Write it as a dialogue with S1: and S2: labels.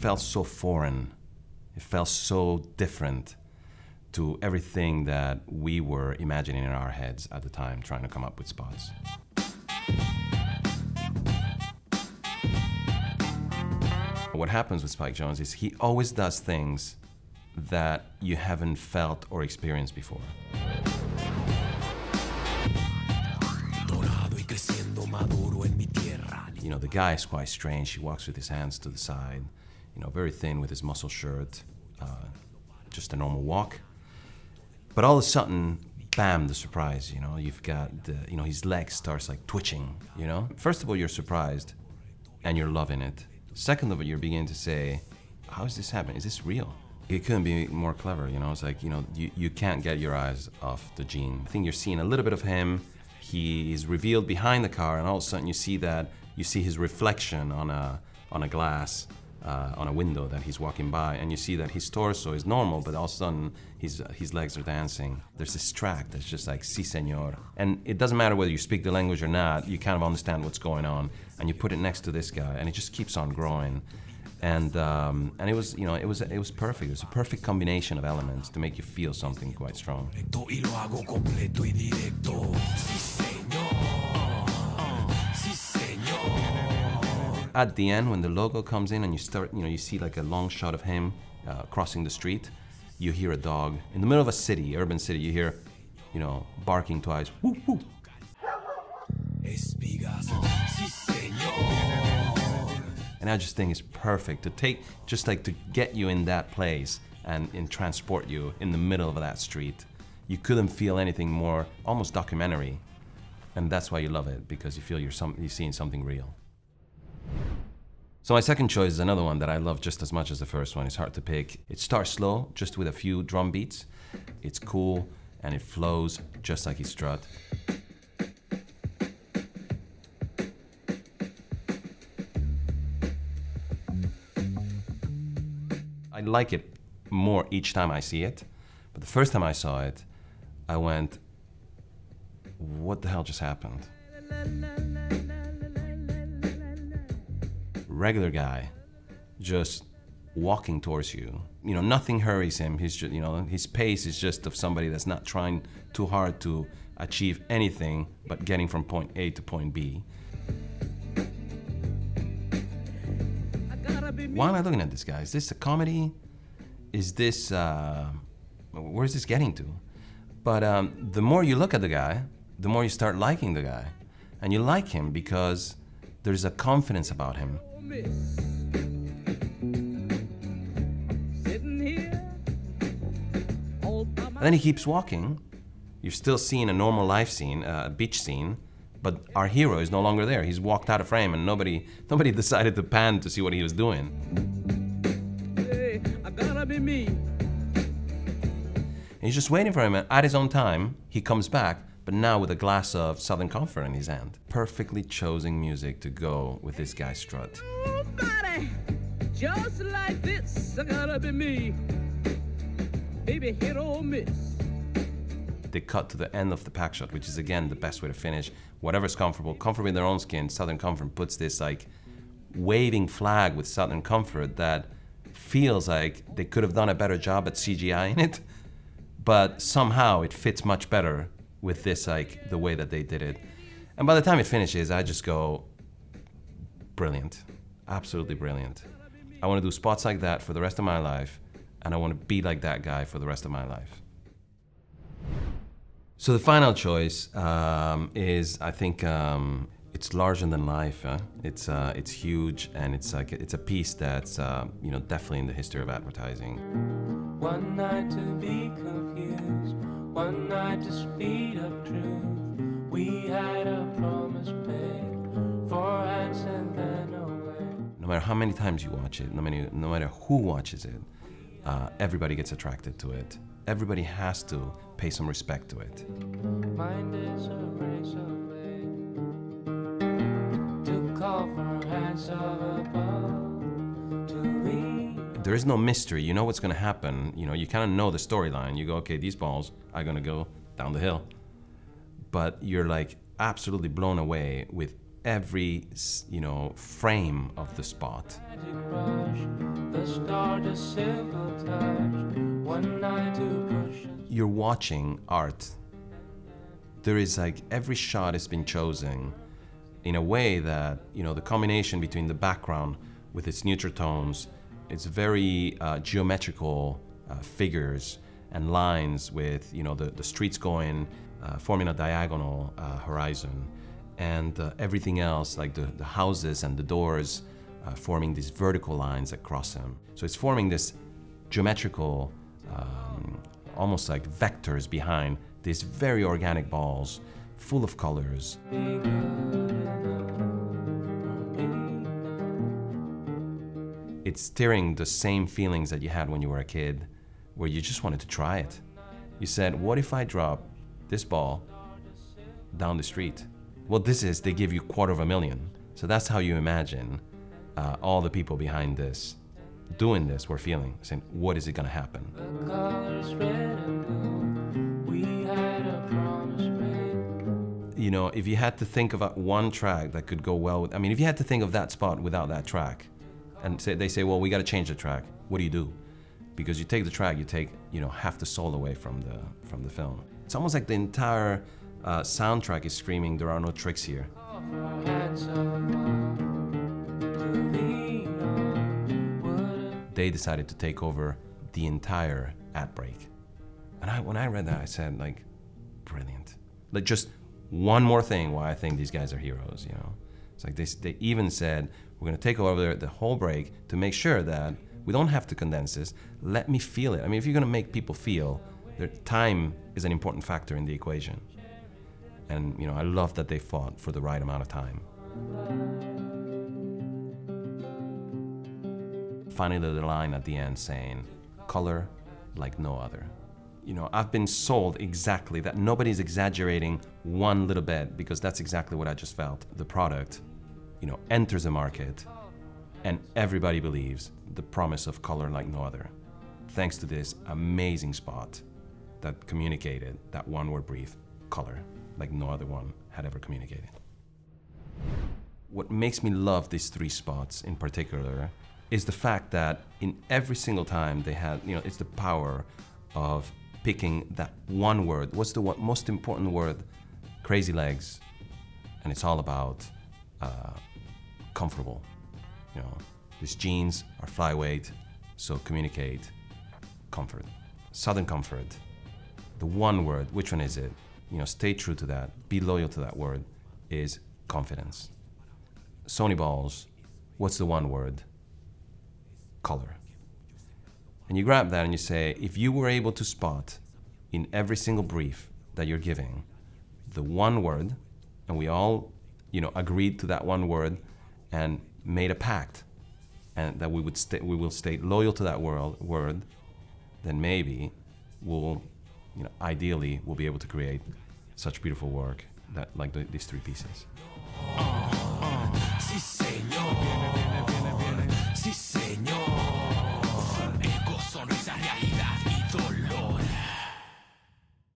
S1: felt so foreign. It felt so different to everything that we were imagining in our heads at the time, trying to come up with spots. What happens with Spike Jonze is he always does things that you haven't felt or experienced before. You know, the guy is quite strange. He walks with his hands to the side, you know, very thin with his muscle shirt, uh, just a normal walk. But all of a sudden, bam, the surprise, you know, you've got the, you know, his leg starts like twitching, you know? First of all, you're surprised and you're loving it. Second of all, you're beginning to say, how is this happening? Is this real? It couldn't be more clever, you know? It's like, you know, you, you can't get your eyes off the gene. I think you're seeing a little bit of him. He is revealed behind the car, and all of a sudden you see that, you see his reflection on a, on a glass, uh, on a window that he's walking by, and you see that his torso is normal, but all of a sudden his, his legs are dancing. There's this track that's just like, si senor. And it doesn't matter whether you speak the language or not, you kind of understand what's going on, and you put it next to this guy, and it just keeps on growing. And, um, and it was, you know, it was, it was perfect. It was a perfect combination of elements to make you feel something quite strong. At the end, when the logo comes in and you start, you know, you see like a long shot of him uh, crossing the street, you hear a dog in the middle of a city, urban city. You hear, you know, barking twice. Woo, woo. And I just think it's perfect to take, just like to get you in that place and, and transport you in the middle of that street. You couldn't feel anything more, almost documentary. And that's why you love it, because you feel you're, some, you're seeing something real. So my second choice is another one that I love just as much as the first one. It's hard to pick. It starts slow, just with a few drum beats. It's cool, and it flows just like his strut. I like it more each time I see it. But the first time I saw it, I went, what the hell just happened? Regular guy, just walking towards you. You know, nothing hurries him. He's just, you know, his pace is just of somebody that's not trying too hard to achieve anything but getting from point A to point B. Why am I looking at this guy? Is this a comedy? Is this, uh, where's this getting to? But um, the more you look at the guy, the more you start liking the guy. And you like him because there's a confidence about him. And then he keeps walking. You're still seeing a normal life scene, uh, a beach scene, but our hero is no longer there. He's walked out of frame and nobody, nobody decided to pan to see what he was doing.
S2: Hey, I gotta be me.
S1: He's just waiting for him, and at his own time, he comes back, but now with a glass of Southern Comfort in his hand. Perfectly chosen music to go with this guy's strut.
S2: Nobody just like this. Gotta be me. Baby, hit or miss.
S1: They cut to the end of the pack shot, which is again the best way to finish. Whatever's comfortable, comfortable in their own skin, Southern Comfort puts this like waving flag with Southern Comfort that feels like they could have done a better job at CGI in it, but somehow it fits much better with this like the way that they did it. And by the time it finishes, I just go, brilliant, absolutely brilliant. I want to do spots like that for the rest of my life, and I want to be like that guy for the rest of my life. So the final choice um, is, I think, um, it's larger than life. Huh? It's uh, it's huge, and it's like it's a piece that's uh, you know definitely in the history of advertising.
S3: One night to be confused, one night to speed up truth. We had a promise made for hands and then away.
S1: No matter how many times you watch it, no matter no matter who watches it, uh, everybody gets attracted to it. Everybody has to pay some respect to it.
S3: Mind is a razor blade to call for hands of read.
S1: There is no mystery. You know what's going to happen. You know, you kind of know the storyline. You go, okay, these balls are going to go down the hill. But you're like absolutely blown away with every you know frame of the spot.
S3: Magic rush, the start a simple touch. One night to push us.
S1: You're watching art. There is like every shot has been chosen in a way that you know the combination between the background with its neutral tones, it's very uh, geometrical uh, figures and lines with you know the, the streets going, uh, forming a diagonal uh, horizon, and uh, everything else like the, the houses and the doors forming these vertical lines that cross them. So it's forming this geometrical, um, almost like vectors behind these very organic balls, full of colors. It's stirring the same feelings that you had when you were a kid, where you just wanted to try it. You said, What if I drop this ball down the street? Well, this is, they give you quarter of a million. So that's how you imagine uh, all the people behind this doing this were feeling, saying, What is it gonna happen?
S3: The colors red and blue. We had a promise made.
S1: you know, if you had to think about one track that could go well with, I mean, if you had to think of that spot without that track, and say, they say, well, we got to change the track. What do you do? Because you take the track, you take, you know, half the soul away from the from the film. It's almost like the entire uh, soundtrack is screaming, "There are no tricks here." They decided to take over the entire ad break, and I, when I read that, I said, like, brilliant. Like just one more thing why I think these guys are heroes. You know, it's like they they even said we're going to take over the whole break to make sure that we don't have to condense this. Let me feel it. I mean, if you're going to make people feel, their time is an important factor in the equation. And you know, I love that they fought for the right amount of time. Finally, the line at the end saying, "Color like no other." You know, I've been sold exactly that. Nobody's exaggerating one little bit because that's exactly what I just felt. The product, you know, enters the market, and everybody believes the promise of color like no other. Thanks to this amazing spot that communicated that one word brief, color, like no other one had ever communicated. What makes me love these three spots in particular is the fact that in every single time they had, you know, it's the power of picking that one word. What's the one, most important word? Crazy legs. And it's all about uh, comfortable. You know, these jeans are flyweight, so communicate comfort. Southern comfort. The one word, which one is it? You know, stay true to that. Be loyal to that word. Is confidence. Sony balls. What's the one word? Color. And you grab that and you say, if you were able to spot in every single brief that you're giving the one word, and we all, you know, agreed to that one word and made a pact, and that we would stay, we will stay loyal to that world, word, then maybe we'll, you know, ideally we'll be able to create such beautiful work that like the, these three pieces.